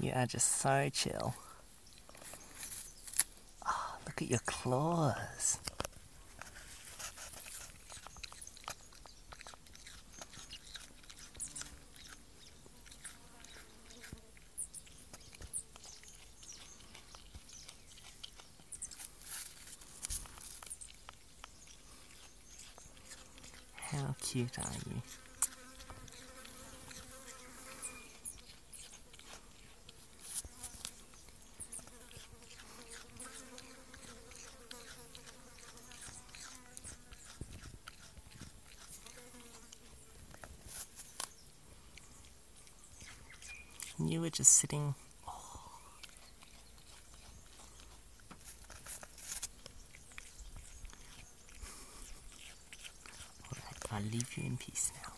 You are just so chill. Oh, look at your claws. How cute are you? And you were just sitting. I'll leave you in peace now.